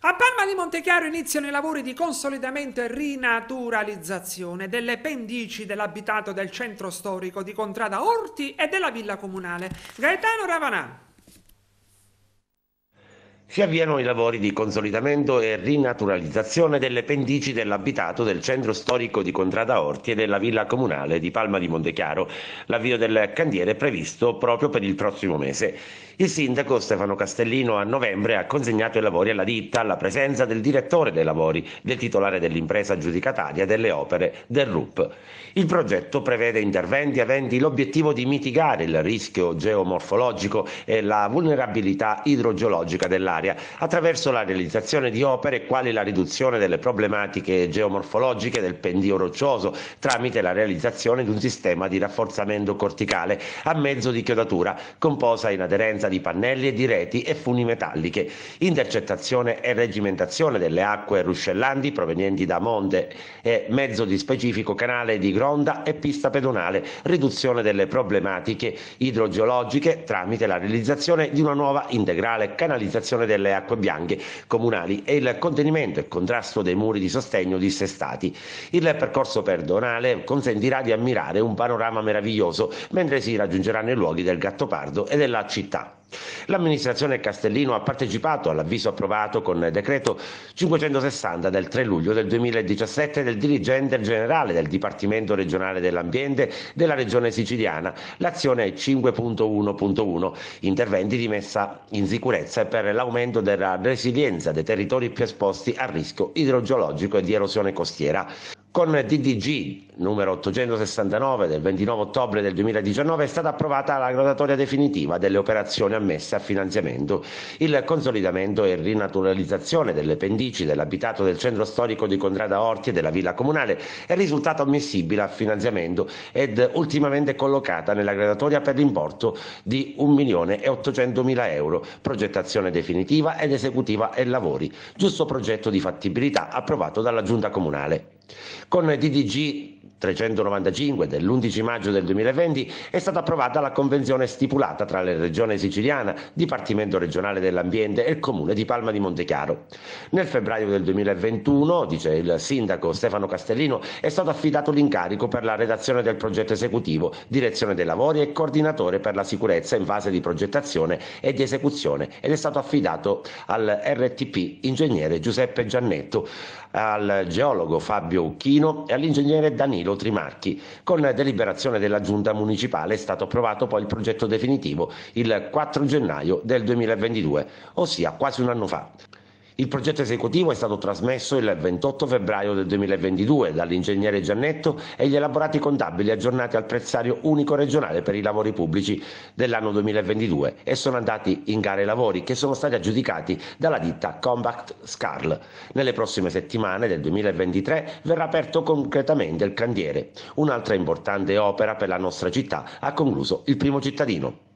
A Palma di Montechiaro iniziano i lavori di consolidamento e rinaturalizzazione delle pendici dell'abitato del centro storico di Contrada Orti e della villa comunale. Gaetano Ravanà. Si avviano i lavori di consolidamento e rinaturalizzazione delle pendici dell'abitato del centro storico di Contrada Orti e della villa comunale di Palma di Montechiaro. L'avvio del cantiere è previsto proprio per il prossimo mese. Il sindaco Stefano Castellino a novembre ha consegnato i lavori alla ditta alla presenza del direttore dei lavori, del titolare dell'impresa aggiudicataria delle opere del RUP. Il progetto prevede interventi aventi l'obiettivo di mitigare il rischio geomorfologico e la vulnerabilità idrogeologica dell'area attraverso la realizzazione di opere quali la riduzione delle problematiche geomorfologiche del pendio roccioso tramite la realizzazione di un sistema di rafforzamento corticale a mezzo di chiodatura composta in aderenza di pannelli e di reti e funi metalliche, intercettazione e regimentazione delle acque ruscellanti provenienti da monte e mezzo di specifico canale di gronda e pista pedonale, riduzione delle problematiche idrogeologiche tramite la realizzazione di una nuova integrale canalizzazione delle acque bianche comunali e il contenimento e contrasto dei muri di sostegno dissestati. Il percorso pedonale consentirà di ammirare un panorama meraviglioso mentre si raggiungeranno i luoghi del Gattopardo e della città. L'amministrazione Castellino ha partecipato all'avviso approvato con decreto 560 del 3 luglio del 2017 del dirigente generale del Dipartimento regionale dell'ambiente della regione siciliana. L'azione è 5.1.1, interventi di messa in sicurezza per l'aumento della resilienza dei territori più esposti a rischio idrogeologico e di erosione costiera con DDG numero 869 del 29 ottobre del 2019 è stata approvata la graduatoria definitiva delle operazioni ammesse a finanziamento. Il consolidamento e rinaturalizzazione delle pendici dell'abitato del centro storico di Contrada Orti e della villa comunale è risultata ammissibile a finanziamento ed ultimamente collocata nella graduatoria per l'importo di 1.800.000 euro, progettazione definitiva ed esecutiva e lavori, giusto progetto di fattibilità approvato dalla Giunta Comunale. Con DDG 395 dell'11 maggio del 2020 è stata approvata la convenzione stipulata tra la Regione Siciliana, Dipartimento regionale dell'ambiente e il Comune di Palma di Montechiaro. Nel febbraio del 2021, dice il sindaco Stefano Castellino, è stato affidato l'incarico per la redazione del progetto esecutivo, direzione dei lavori e coordinatore per la sicurezza in fase di progettazione e di esecuzione ed è stato affidato al RTP ingegnere Giuseppe Giannetto, al geologo Fabio Uchino e all'ingegnere Danilo Trimarchi. Con deliberazione della giunta municipale è stato approvato poi il progetto definitivo il 4 gennaio del 2022, ossia quasi un anno fa. Il progetto esecutivo è stato trasmesso il 28 febbraio del 2022 dall'ingegnere Giannetto e gli elaborati contabili aggiornati al prezzario unico regionale per i lavori pubblici dell'anno 2022 e sono andati in gara i lavori che sono stati aggiudicati dalla ditta Compact Scarl. Nelle prossime settimane del 2023 verrà aperto concretamente il cantiere. Un'altra importante opera per la nostra città ha concluso il primo cittadino.